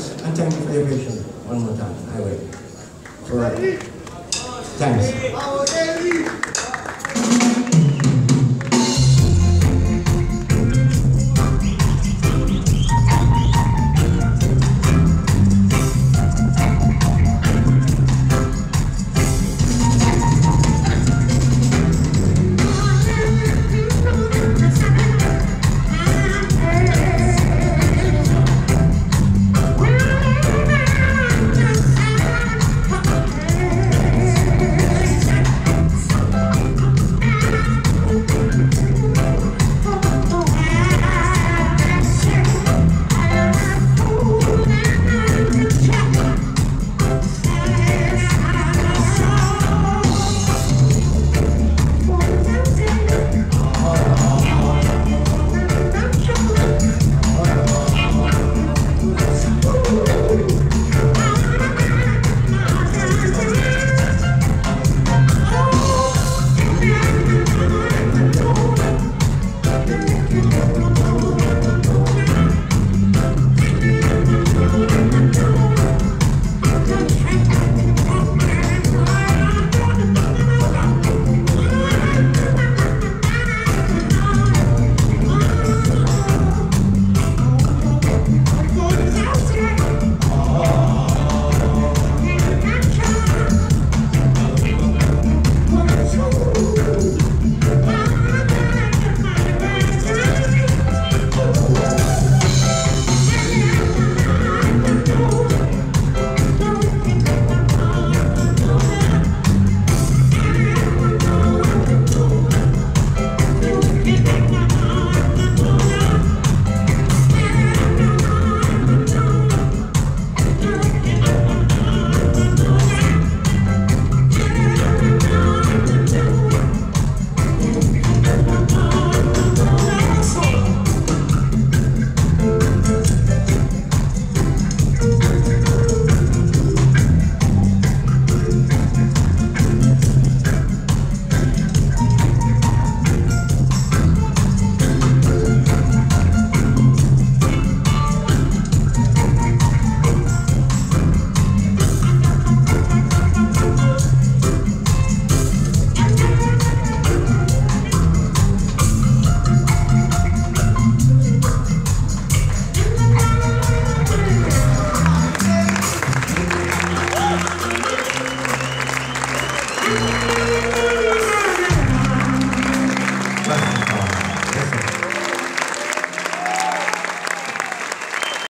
And thank you for your patience one more time. I wait. All right. thanks.